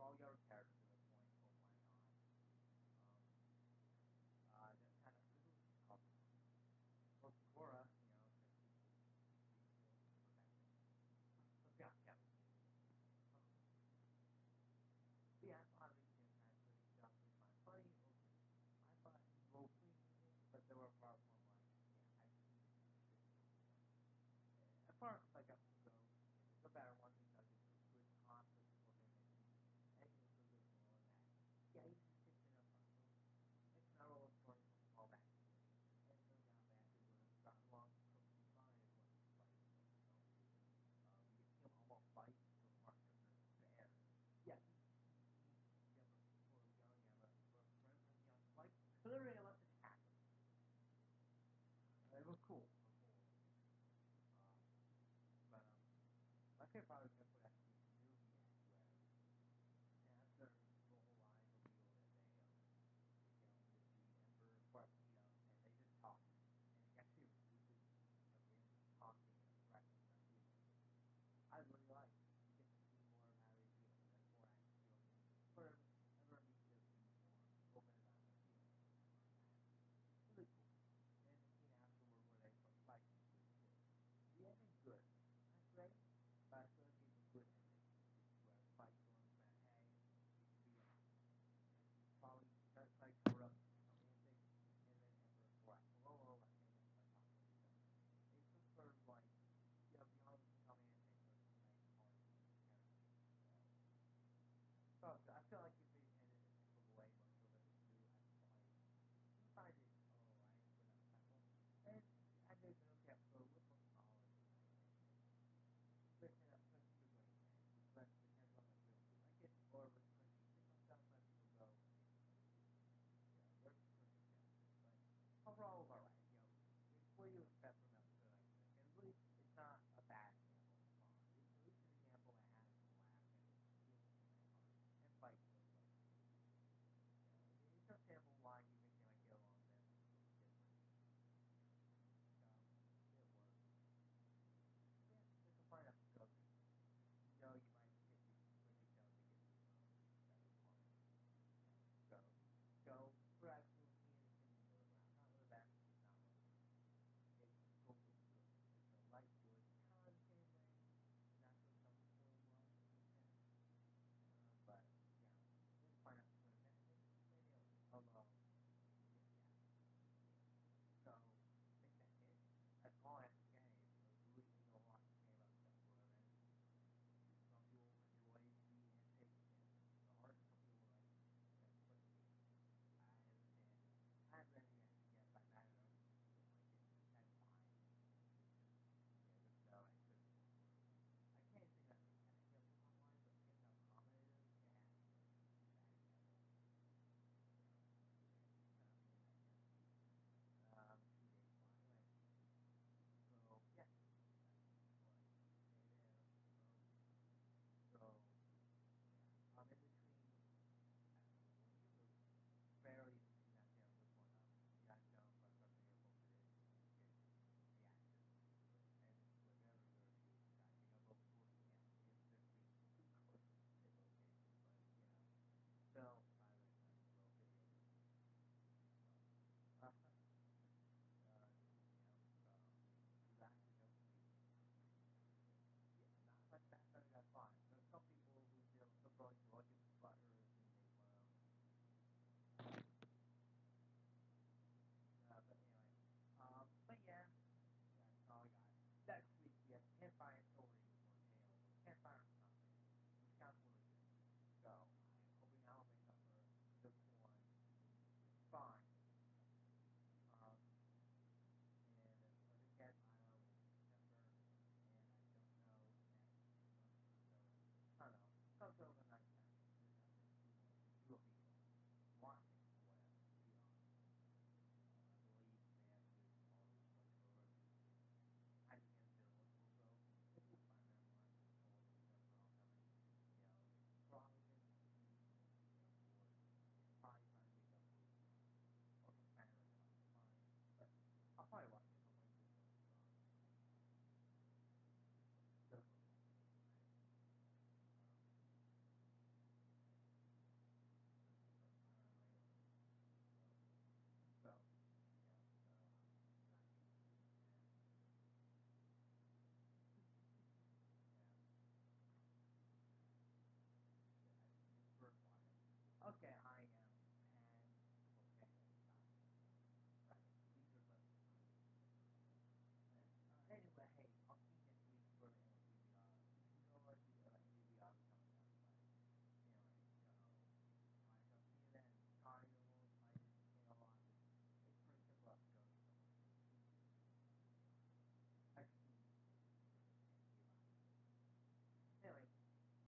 all your my favorite part is gonna put actually terrible wine. Watch